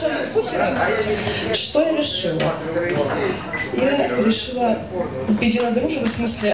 членов Путина, что я решила? Я решила единодушие в смысле